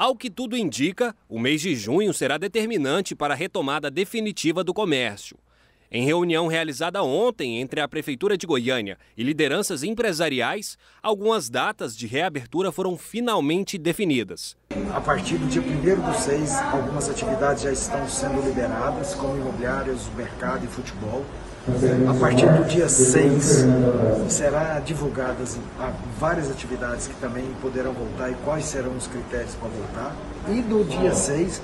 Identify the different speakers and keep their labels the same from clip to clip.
Speaker 1: Ao que tudo indica, o mês de junho será determinante para a retomada definitiva do comércio. Em reunião realizada ontem entre a Prefeitura de Goiânia e lideranças empresariais, algumas datas de reabertura foram finalmente definidas.
Speaker 2: A partir do dia 1 do 6, algumas atividades já estão sendo liberadas, como imobiliárias, mercado e futebol. A partir do dia 6 será divulgadas várias atividades que também poderão voltar e quais serão os critérios para voltar. E no dia 6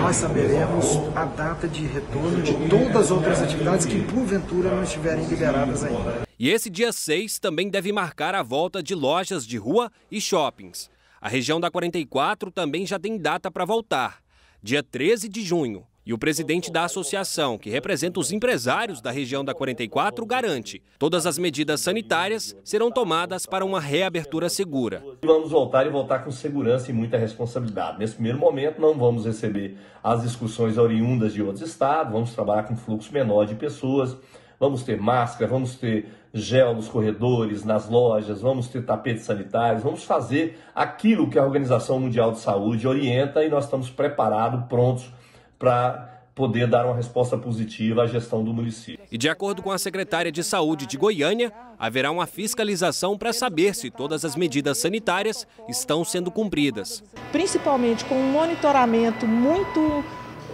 Speaker 2: nós saberemos a data de retorno de todas as outras atividades que porventura não estiverem liberadas ainda.
Speaker 1: E esse dia 6 também deve marcar a volta de lojas de rua e shoppings. A região da 44 também já tem data para voltar, dia 13 de junho. E o presidente da associação, que representa os empresários da região da 44, garante: todas as medidas sanitárias serão tomadas para uma reabertura segura.
Speaker 3: Vamos voltar e voltar com segurança e muita responsabilidade. Nesse primeiro momento, não vamos receber as discussões oriundas de outros estados, vamos trabalhar com fluxo menor de pessoas, vamos ter máscara, vamos ter gel nos corredores, nas lojas, vamos ter tapetes sanitários, vamos fazer aquilo que a Organização Mundial de Saúde orienta e nós estamos preparados, prontos para poder dar uma resposta positiva à gestão do município.
Speaker 1: E de acordo com a secretária de Saúde de Goiânia, haverá uma fiscalização para saber se todas as medidas sanitárias estão sendo cumpridas.
Speaker 4: Principalmente com um monitoramento muito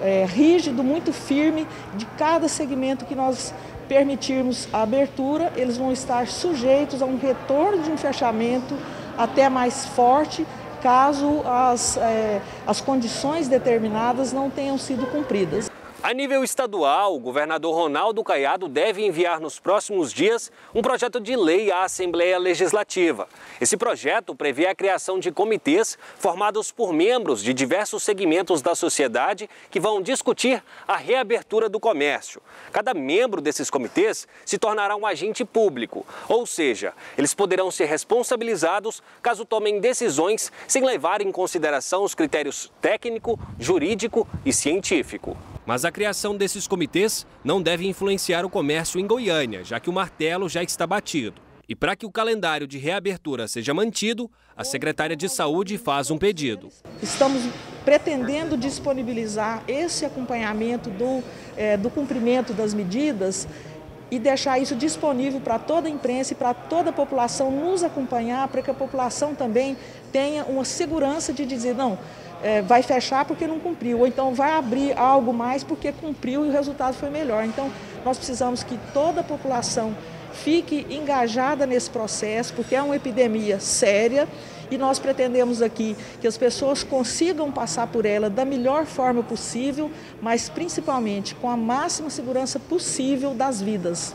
Speaker 4: é, rígido, muito firme de cada segmento que nós permitirmos a abertura, eles vão estar sujeitos a um retorno de um fechamento até mais forte caso as, é, as condições determinadas não tenham sido cumpridas.
Speaker 1: A nível estadual, o governador Ronaldo Caiado deve enviar nos próximos dias um projeto de lei à Assembleia Legislativa. Esse projeto prevê a criação de comitês formados por membros de diversos segmentos da sociedade que vão discutir a reabertura do comércio. Cada membro desses comitês se tornará um agente público, ou seja, eles poderão ser responsabilizados caso tomem decisões sem levar em consideração os critérios técnico, jurídico e científico. Mas a criação desses comitês não deve influenciar o comércio em Goiânia, já que o martelo já está batido. E para que o calendário de reabertura seja mantido, a secretária de Saúde faz um pedido.
Speaker 4: Estamos pretendendo disponibilizar esse acompanhamento do, é, do cumprimento das medidas e deixar isso disponível para toda a imprensa e para toda a população nos acompanhar, para que a população também tenha uma segurança de dizer, não, é, vai fechar porque não cumpriu, ou então vai abrir algo mais porque cumpriu e o resultado foi melhor. Então, nós precisamos que toda a população fique engajada nesse processo, porque é uma epidemia séria e nós pretendemos aqui que as pessoas consigam passar por ela da melhor forma possível, mas principalmente com a máxima segurança possível das vidas.